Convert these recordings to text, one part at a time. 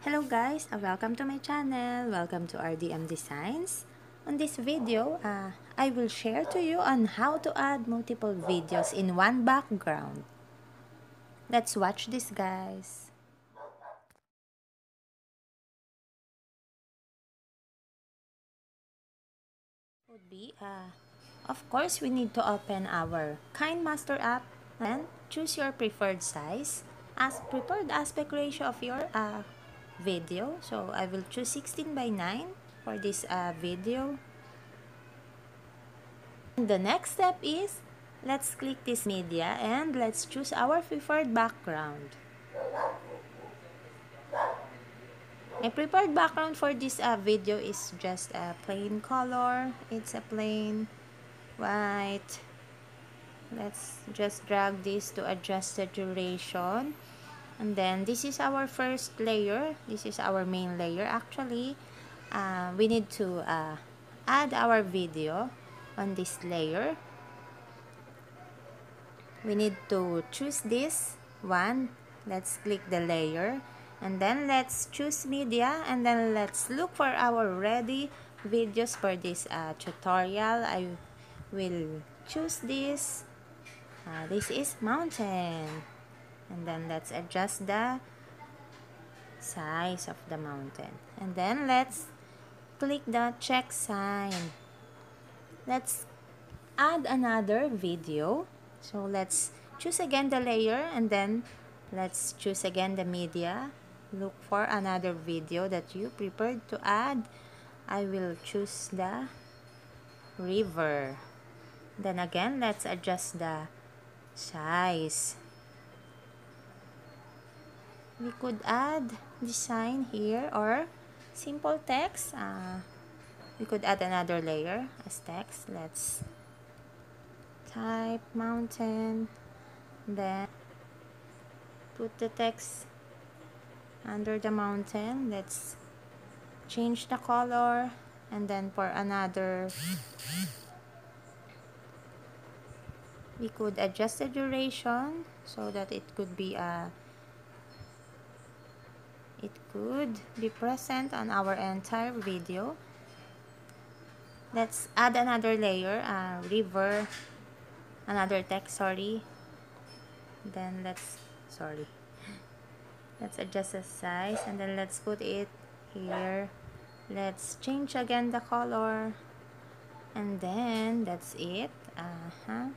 Hello guys, uh, welcome to my channel. Welcome to RDM Designs. On this video, uh, I will share to you on how to add multiple videos in one background. Let's watch this guys. Would be, uh, of course, we need to open our KineMaster app and choose your preferred size as preferred aspect ratio of your uh, video. So I will choose 16 by 9 for this uh, video. The next step is let's click this media and let's choose our preferred background. My preferred background for this uh, video is just a plain color. It's a plain white. Let's just drag this to adjust the duration and then this is our first layer. This is our main layer. Actually uh, we need to uh, add our video on this layer. We need to choose this one. Let's click the layer. And then let's choose media. And then let's look for our ready videos for this uh, tutorial. I will choose this. Uh, this is mountain and then let's adjust the size of the mountain. And then let's click the check sign. Let's add another video. So let's choose again the layer and then let's choose again the media. Look for another video that you prepared to add. I will choose the river. Then again let's adjust the size we could add design here or simple text. Uh, we could add another layer as text. Let's type mountain then put the text under the mountain. Let's change the color and then for another we could adjust the duration so that it could be a it could be present on our entire video. Let's add another layer uh, river another text sorry. Then let's sorry. Let's adjust the size and then let's put it here. Let's change again the color. And then that's it. Uh -huh.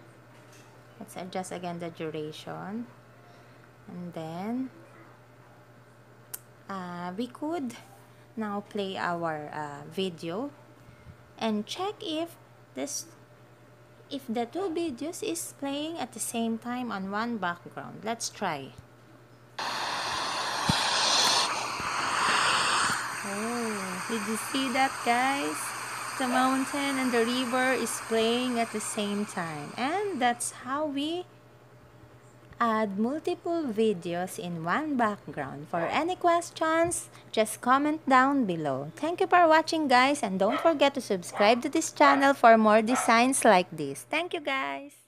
let's adjust again the duration. And then we could now play our uh, video and check if this if the two videos is playing at the same time on one background. Let's try. Oh did you see that guys? The mountain and the river is playing at the same time. And that's how we add multiple videos in one background. For any questions, just comment down below. Thank you for watching guys and don't forget to subscribe to this channel for more designs like this. Thank you guys!